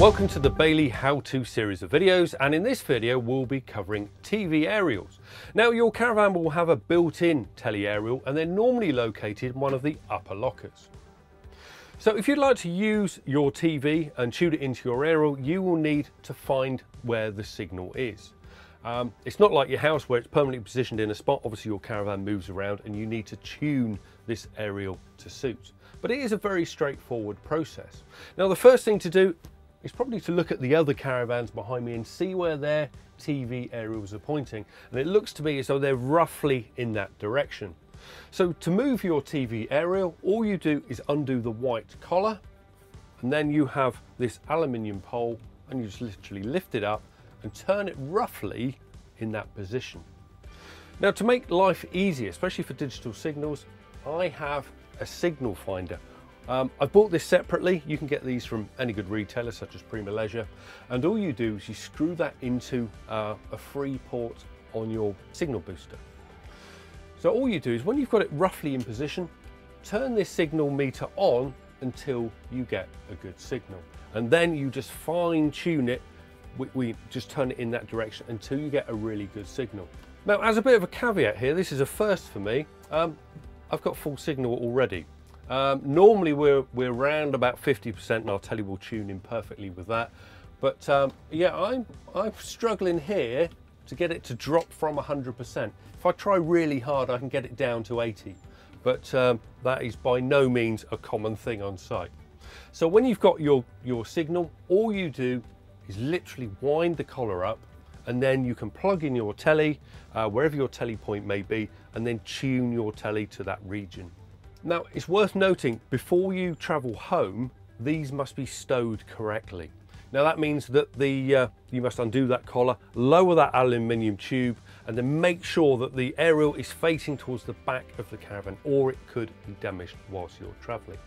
Welcome to the Bailey how-to series of videos and in this video we'll be covering TV aerials. Now your caravan will have a built-in tele aerial and they're normally located in one of the upper lockers. So if you'd like to use your TV and tune it into your aerial you will need to find where the signal is. Um, it's not like your house where it's permanently positioned in a spot. Obviously your caravan moves around and you need to tune this aerial to suit. But it is a very straightforward process. Now the first thing to do is probably to look at the other caravans behind me and see where their TV aerials are pointing. And it looks to me as though they're roughly in that direction. So to move your TV aerial, all you do is undo the white collar and then you have this aluminium pole and you just literally lift it up and turn it roughly in that position. Now to make life easier, especially for digital signals, I have a signal finder um, I've bought this separately. You can get these from any good retailer such as Prima Leisure. And all you do is you screw that into uh, a free port on your signal booster. So all you do is when you've got it roughly in position, turn this signal meter on until you get a good signal. And then you just fine tune it. We, we just turn it in that direction until you get a really good signal. Now, as a bit of a caveat here, this is a first for me. Um, I've got full signal already. Um, normally we're, we're around about 50% and I'll tell you we'll tune in perfectly with that. But um, yeah, I'm, I'm struggling here to get it to drop from 100%. If I try really hard, I can get it down to 80. But um, that is by no means a common thing on site. So when you've got your, your signal, all you do is literally wind the collar up and then you can plug in your telly, uh, wherever your telly point may be, and then tune your telly to that region. Now, it's worth noting, before you travel home, these must be stowed correctly. Now that means that the uh, you must undo that collar, lower that aluminium tube, and then make sure that the aerial is facing towards the back of the caravan, or it could be damaged whilst you're traveling.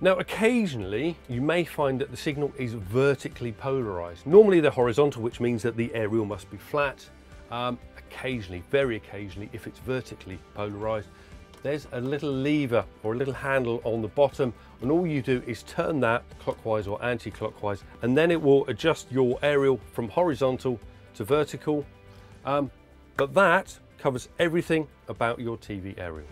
Now, occasionally you may find that the signal is vertically polarized. Normally they're horizontal, which means that the aerial must be flat. Um, occasionally, very occasionally, if it's vertically polarized, there's a little lever or a little handle on the bottom and all you do is turn that clockwise or anti-clockwise and then it will adjust your aerial from horizontal to vertical um, but that covers everything about your TV aerial.